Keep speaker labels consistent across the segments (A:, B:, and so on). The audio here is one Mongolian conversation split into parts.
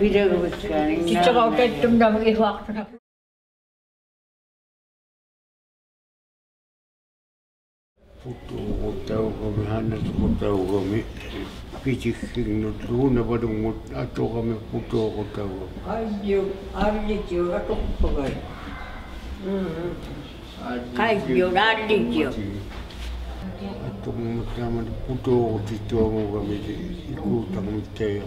A: Бидэгвч гэнэ. Чичгаа өгдөм намгийн хаагтна. футуугуттаугами ханнатукутаугами питиккигнут луунавалунгут атугами футуугуттаугами ааллиу ааллитиу атуккугай кайгиу ааллитиу атуммутаамани футуугутитуамугами икуутармиттаяа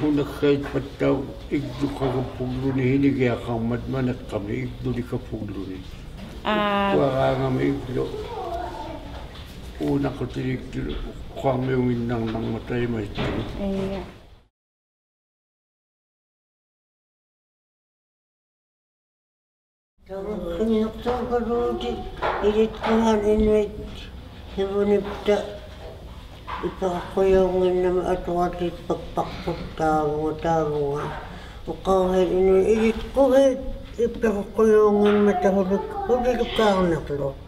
A: huna kait patau ik du ka ka pungru ni hini ke aka mat mana kami ik du di ka pungru ni ah. kwa ka nga me ik lo una ka tiri ik du kwa me win nang nang matai ma ik du Kini nuk tau kwa rungti, ilit kwa ngalinwit, hivu nipta, يوم إنما أتواتي تبطح فكار وتاروها وقاهر إنه إيجي تقوهي